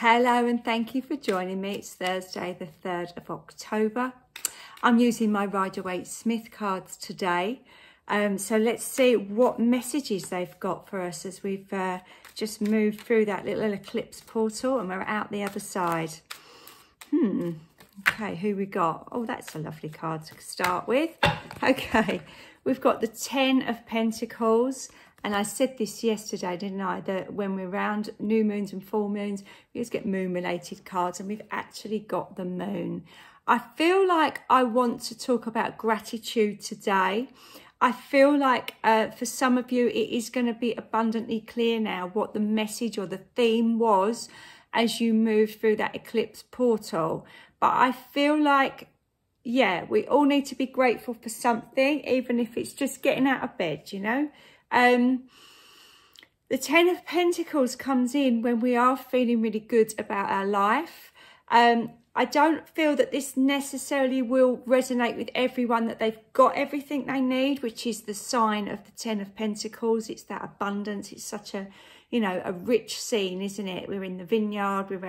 Hello and thank you for joining me. It's Thursday the 3rd of October. I'm using my Rider-Waite Smith cards today. Um, so let's see what messages they've got for us as we've uh, just moved through that little eclipse portal and we're out the other side. Hmm. Okay, who we got? Oh, that's a lovely card to start with. Okay, we've got the Ten of Pentacles. And I said this yesterday, didn't I? That when we're around new moons and full moons, we just get moon related cards and we've actually got the moon. I feel like I want to talk about gratitude today. I feel like uh, for some of you, it is going to be abundantly clear now what the message or the theme was as you move through that eclipse portal. But I feel like, yeah, we all need to be grateful for something, even if it's just getting out of bed, you know. Um, the Ten of Pentacles comes in when we are feeling really good about our life. Um, I don't feel that this necessarily will resonate with everyone that they've got everything they need, which is the sign of the Ten of Pentacles. It's that abundance. It's such a, you know, a rich scene, isn't it? We're in the vineyard, we've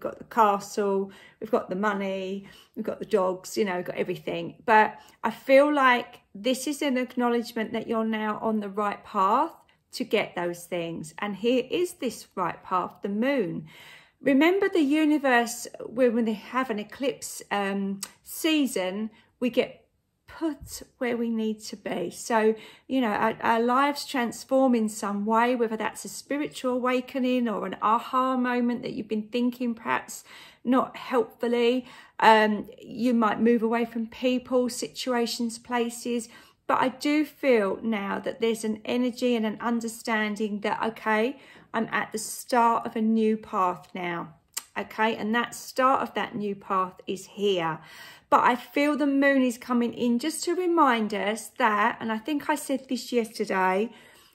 got the castle, we've got the money, we've got the dogs, you know, we've got everything. But I feel like this is an acknowledgement that you're now on the right path to get those things. And here is this right path, the moon. Remember the universe, when they have an eclipse um, season, we get put where we need to be. So, you know, our, our, lives transform in some way, whether that's a spiritual awakening or an aha moment that you've been thinking perhaps not helpfully. Um, you might move away from people, situations, places. But I do feel now that there's an energy and an understanding that, okay, I'm at the start of a new path now. Okay, and that start of that new path is here. But I feel the moon is coming in just to remind us that, and I think I said this yesterday,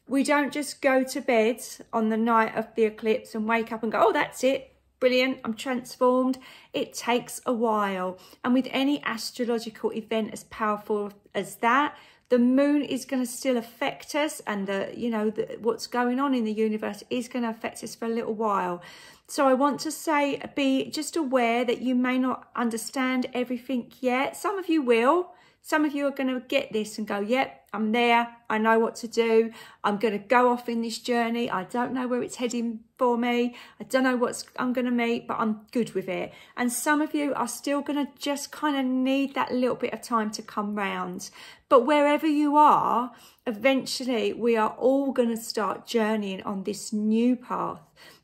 we don't just go to bed on the night of the eclipse and wake up and go, oh, that's it. Brilliant, I'm transformed. It takes a while. And with any astrological event as powerful as that, the moon is going to still affect us and the you know the, what's going on in the universe is going to affect us for a little while so i want to say be just aware that you may not understand everything yet some of you will some of you are going to get this and go yep I'm there. I know what to do. I'm going to go off in this journey. I don't know where it's heading for me. I don't know what I'm going to meet, but I'm good with it. And some of you are still going to just kind of need that little bit of time to come round. But wherever you are, eventually we are all going to start journeying on this new path,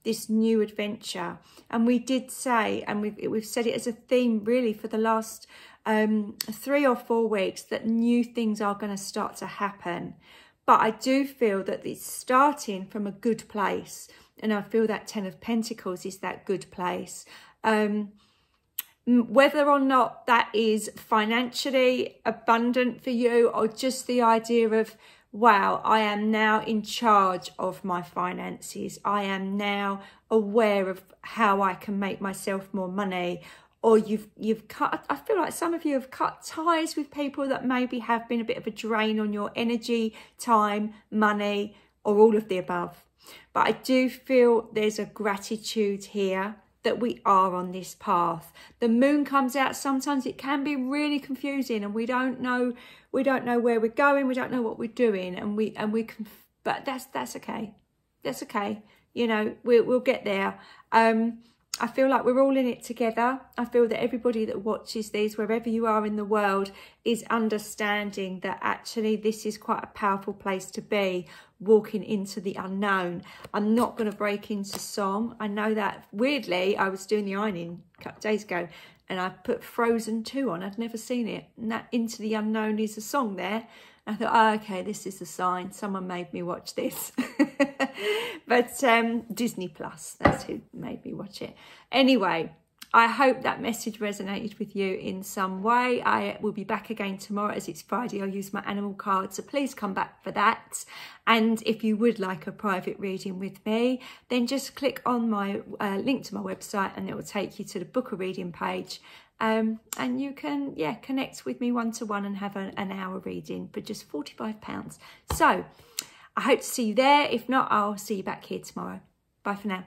this new adventure. And we did say, and we've, we've said it as a theme really for the last um, three or four weeks that new things are going to start to happen. But I do feel that it's starting from a good place. And I feel that Ten of Pentacles is that good place. Um, whether or not that is financially abundant for you or just the idea of, wow, I am now in charge of my finances. I am now aware of how I can make myself more money or you've you've cut I feel like some of you have cut ties with people that maybe have been a bit of a drain on your energy, time, money, or all of the above. But I do feel there's a gratitude here that we are on this path. The moon comes out sometimes it can be really confusing and we don't know we don't know where we're going, we don't know what we're doing and we and we can but that's that's okay. That's okay. You know, we we'll get there. Um I feel like we're all in it together. I feel that everybody that watches these, wherever you are in the world, is understanding that actually this is quite a powerful place to be, walking into the unknown. I'm not going to break into song. I know that weirdly, I was doing the ironing a couple of days ago and I put Frozen 2 on. I'd never seen it. And that Into the Unknown is a song there. I thought, oh, okay, this is a sign. Someone made me watch this. but um, Disney Plus, that's who made me watch it. Anyway, I hope that message resonated with you in some way. I will be back again tomorrow as it's Friday. I'll use my animal card, so please come back for that. And if you would like a private reading with me, then just click on my uh, link to my website and it will take you to the book a reading page um, and you can, yeah, connect with me one-to-one -one and have an hour reading for just £45. So I hope to see you there. If not, I'll see you back here tomorrow. Bye for now.